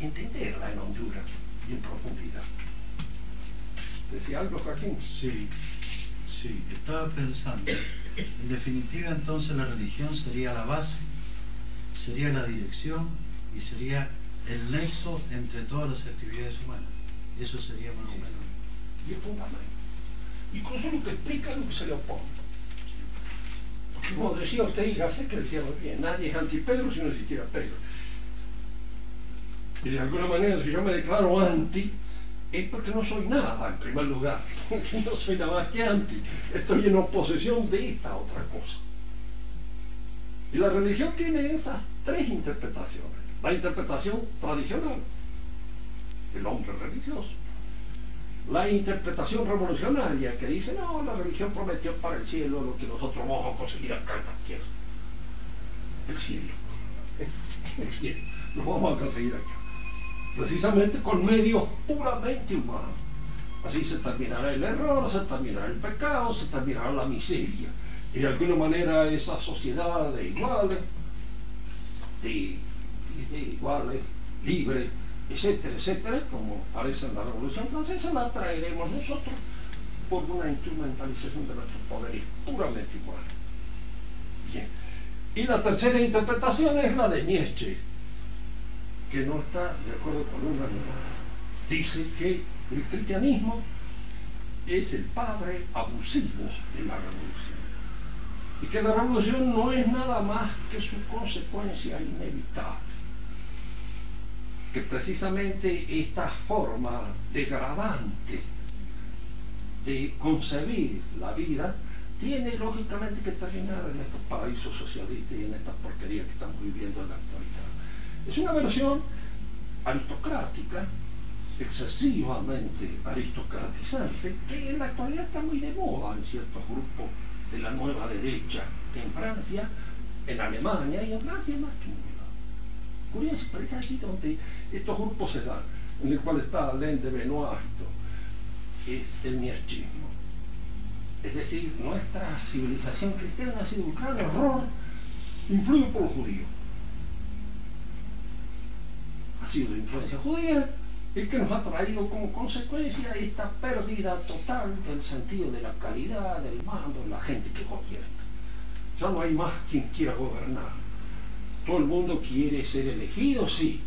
Speaker 1: entenderla en hondura y en profundidad. ¿Decía algo, Joaquín?
Speaker 2: Sí, sí, estaba pensando. En definitiva, entonces la religión sería la base, sería la dirección y sería el nexo entre todas las actividades humanas. Eso sería más o menos.
Speaker 1: Y es fundamental. Incluso lo que explica lo que se le opone. Porque como decía Ortega, sé que decía bien, nadie es anti-Pedro si no existiera Pedro. Y de alguna manera, si yo me declaro anti, es porque no soy nada en primer lugar, no soy nada más que anti, estoy en oposición de esta otra cosa. Y la religión tiene esas tres interpretaciones. La interpretación tradicional del hombre religioso. La interpretación revolucionaria que dice, no, la religión prometió para el cielo lo que nosotros vamos a conseguir acá en la tierra. El cielo. El cielo. Lo vamos a conseguir acá precisamente con medios puramente humanos. Así se terminará el error, se terminará el pecado, se terminará la miseria. Y de alguna manera esa sociedad de iguales, de, iguales, libres, etcétera, etcétera, como parece en la Revolución Francesa, la traeremos nosotros por una instrumentalización de nuestros poderes puramente iguales. Bien. Y la tercera interpretación es la de Nietzsche que no está de acuerdo con una Dice que el cristianismo es el padre abusivo de la revolución. Y que la revolución no es nada más que su consecuencia inevitable. Que precisamente esta forma degradante de concebir la vida tiene lógicamente que terminar en estos paraísos socialistas y en estas porquerías que estamos viviendo en la actualidad. Es una versión aristocrática, excesivamente aristocratizante, que en la actualidad está muy de moda en ciertos grupos de la nueva derecha en Francia, en Alemania y en Francia más que. Curioso, pero es allí donde estos grupos se dan, en el cual está Alain de Benoit, es el nietzschismo. Es decir, nuestra civilización cristiana ha sido un gran error influido por los judíos. Ha sido influencia judía el que nos ha traído como consecuencia esta pérdida total del sentido de la calidad, del mando, la gente que gobierna. Ya no hay más quien quiera gobernar. Todo el mundo quiere ser elegido, sí,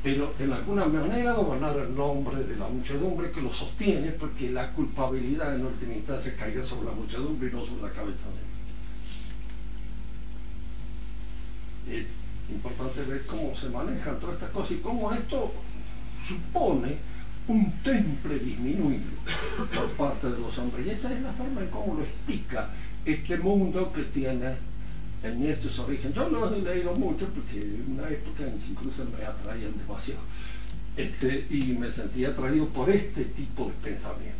Speaker 1: pero en alguna manera gobernar el nombre de la muchedumbre que lo sostiene, porque la culpabilidad en última instancia caiga sobre la muchedumbre y no sobre la cabeza de él. Es importante ver cómo se manejan todas estas cosas y cómo esto supone un temple disminuido por parte de los hombres. Y esa es la forma en cómo lo explica este mundo que tiene en estos orígenes. Yo lo he leído mucho porque una época en que incluso me atraían demasiado. Este, y me sentía atraído por este tipo de pensamiento.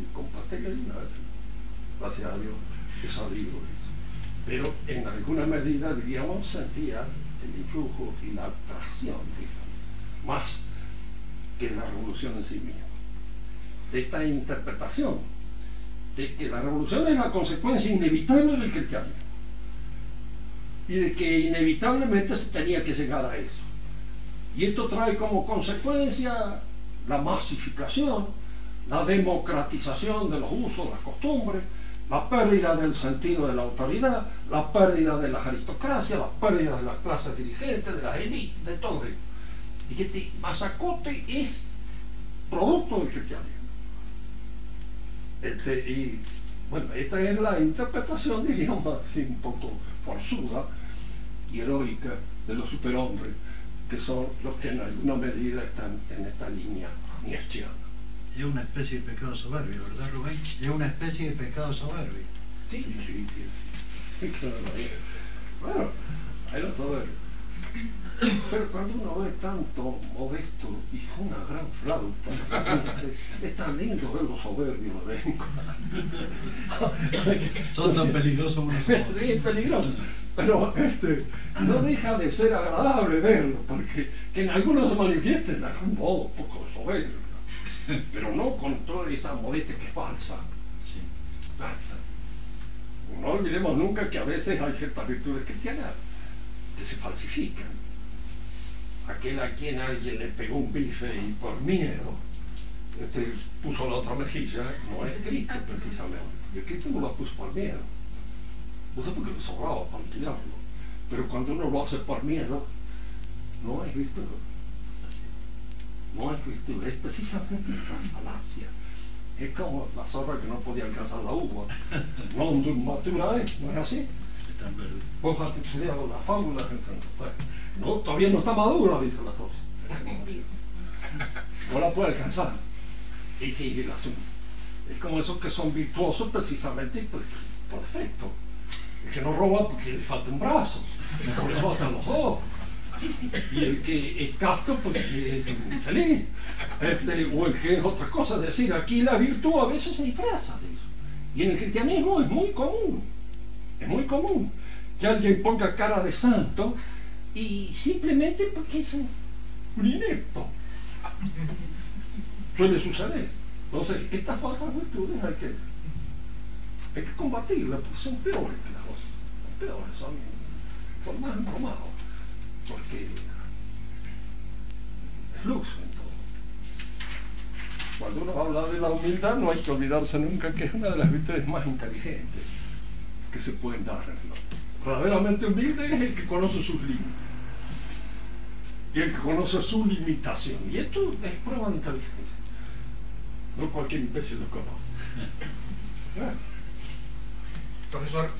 Speaker 1: Y compartí gracias a Dios, he salido de eso. Pero en alguna medida, diríamos, sentía el influjo y la atracción, más que la revolución en sí misma. De esta interpretación de que la revolución es la consecuencia inevitable del cristianismo y de que inevitablemente se tenía que llegar a eso. Y esto trae como consecuencia la masificación, la democratización de los usos, las costumbres, la pérdida del sentido de la autoridad, la pérdida de las aristocracias, la pérdida de las clases dirigentes, de las élites, de todo esto. Y este masacote es producto del cristianismo. Este, y bueno, esta es la interpretación, diríamos así, un poco forzuda y heroica de los superhombres, que son los que en alguna medida están en esta línea nietzscheana.
Speaker 2: Es una especie de pecado soberbio, ¿verdad, Rubén? Es una especie de pecado soberbio.
Speaker 1: Sí, sí, sí. sí claro. Bueno, hay los soberbios. Pero cuando uno ve tanto modesto y una gran flauta, es tan lindo ver los soberbios de
Speaker 2: Son tan peligrosos unos
Speaker 1: Sí, peligrosos. Pero este, no deja de ser agradable verlo, porque que en algunos se manifiesten de algún modo un poco soberbio, pero no con toda esa modestia que es falsa.
Speaker 2: Sí.
Speaker 1: Falsa. No olvidemos nunca que a veces hay ciertas virtudes cristianas que se falsifican aquel a quien alguien le pegó un bife y por miedo este, puso la otra mejilla, no es Cristo precisamente. Y Cristo no la puso por miedo, puso porque le sobraba para alquilarlo. Pero cuando uno lo hace por miedo, no es virtud. No es virtud, es precisamente una falacia. Es como la zorra que no podía alcanzar la uva. No matura es, ¿no es así? Vos has estudiado la fábula, pues, no, todavía no está madura, dice la cosa. No la puede alcanzar. Y sigue el asunto. Es como esos que son virtuosos precisamente por, por defecto. El que no roba porque le falta un brazo, porque le faltan los ojos. Y el que es casto porque es feliz. Este, o el que es otra cosa. Es decir, aquí la virtud a veces se disfraza de eso. Y en el cristianismo es muy común. Es muy común que alguien ponga cara de santo y simplemente porque es un, inepto. Suele suceder. Entonces, estas falsas virtudes hay que, hay que combatirlas porque son peores que las cosas. Son peores, son, son más embromados. Porque es lujo en todo. Cuando uno habla de la humildad no hay que olvidarse nunca que es una de las virtudes más inteligentes que se pueden dar en el hombre. Verdaderamente humilde es el que conoce sus límites y el que conoce su limitación. Y esto es prueba de inteligencia. No cualquier imbécil lo conoce.
Speaker 3: Profesor,